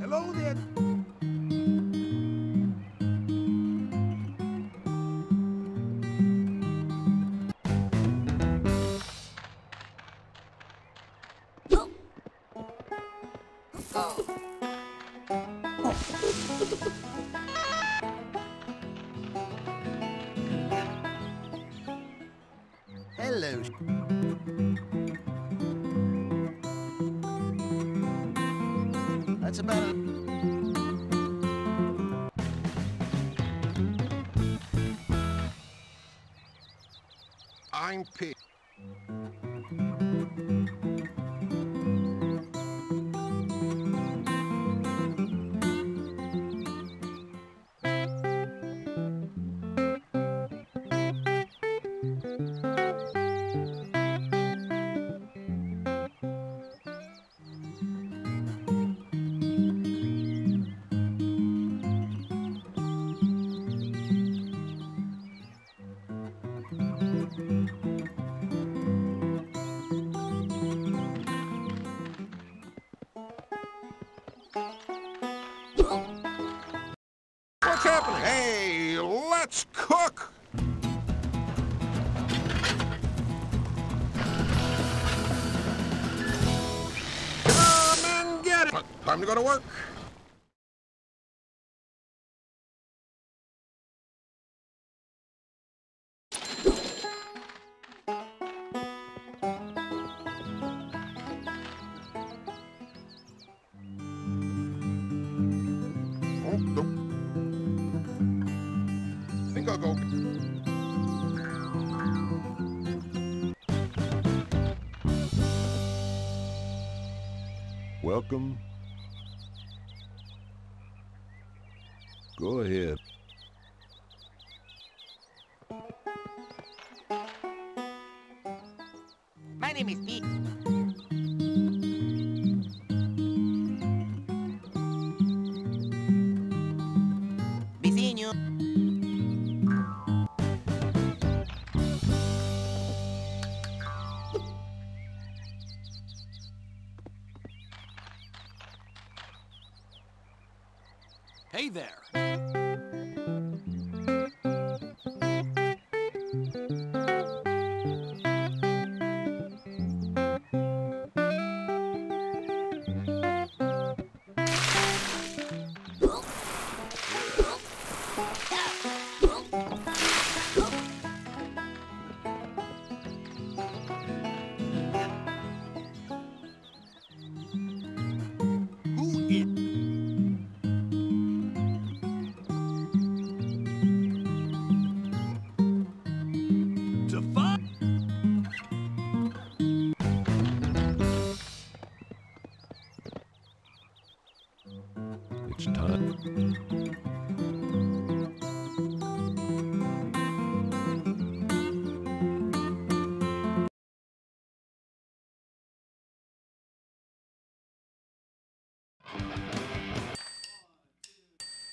Hello there. Hello. I'm Pete. To go to work. Welcome. Go ahead. My name is Pete.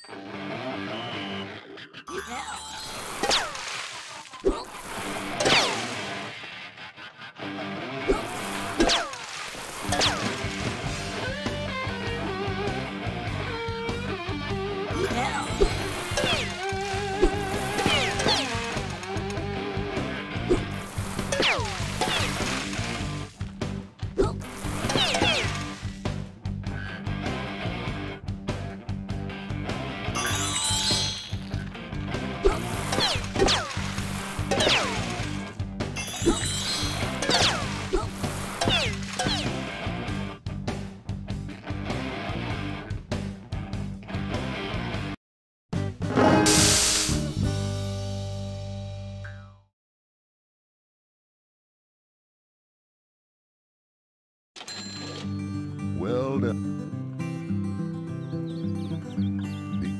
Well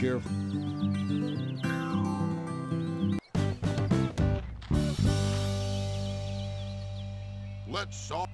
careful. Let's all.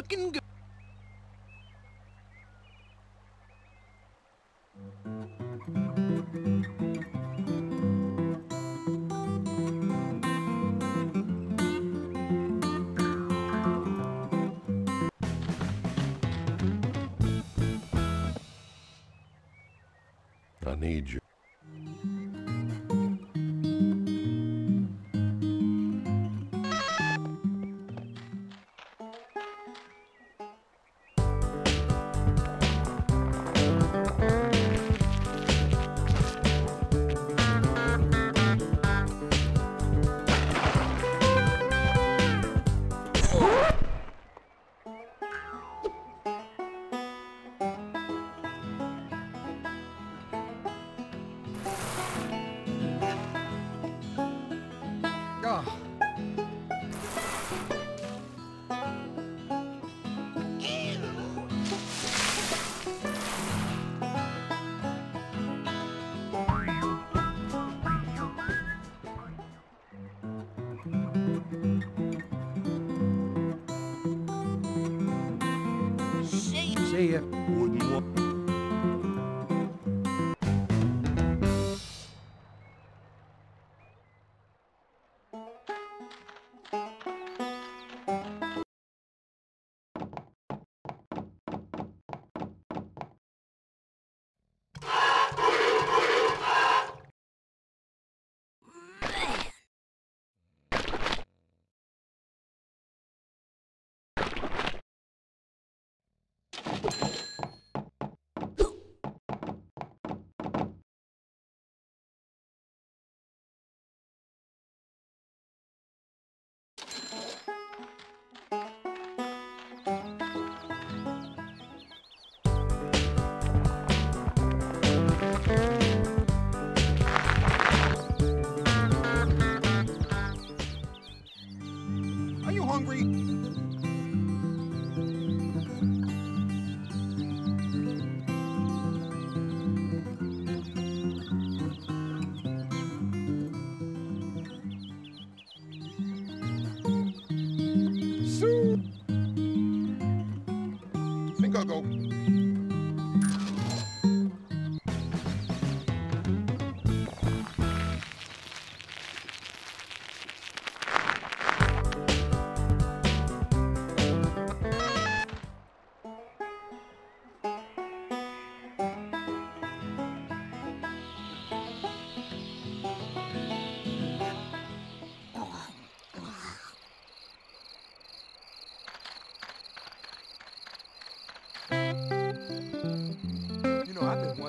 Looking good. I need you.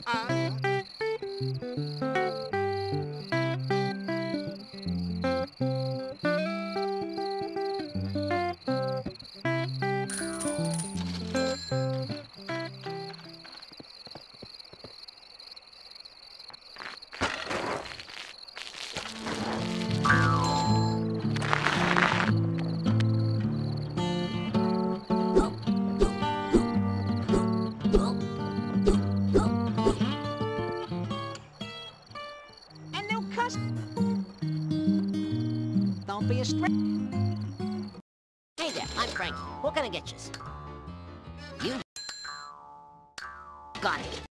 啊 There, I'm Frankie. What can I get you? You got it.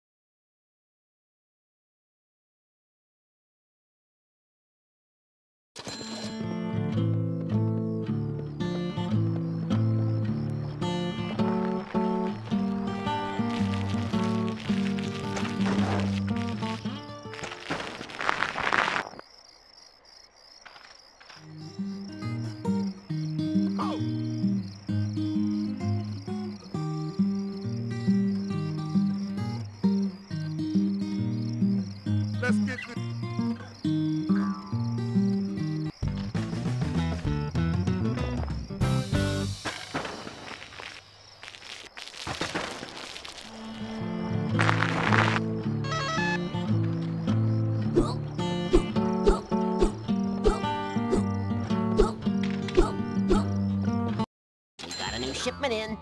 Shipment in.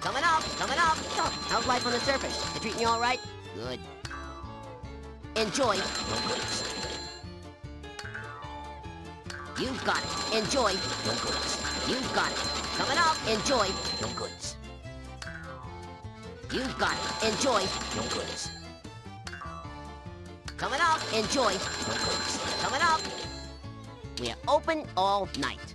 Coming up, coming up. Oh, how's life on the surface? They treating you all right? Good. Enjoy. You've got it. Enjoy your goods. You've got it. Coming up. Enjoy your goods. You've got it. Enjoy your goods. Coming up. Enjoy goods. Coming up. We're open all night.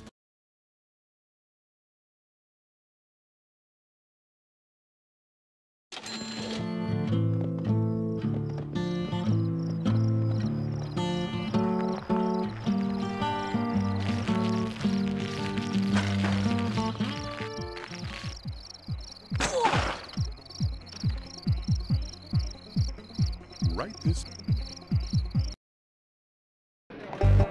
Bye.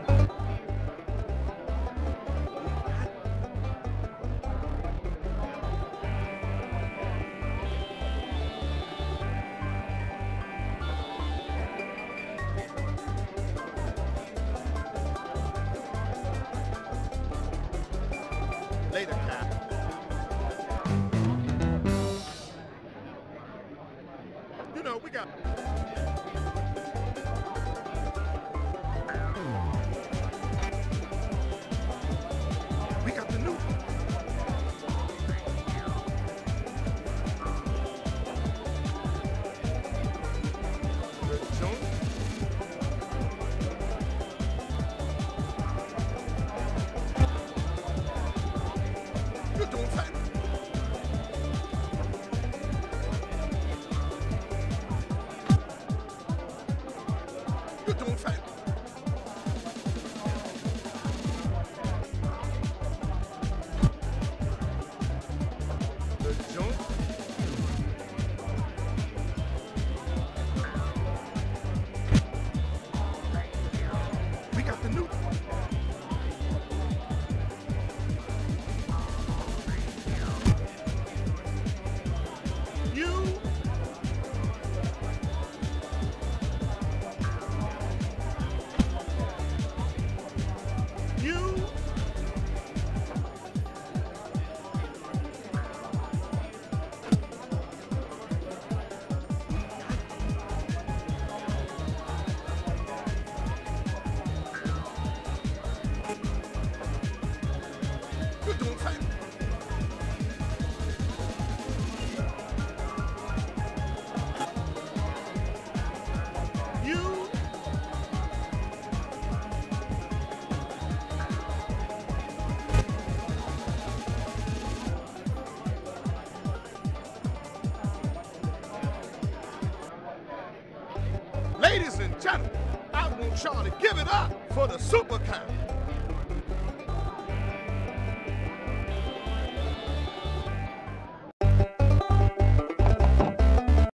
you don't find for the super count.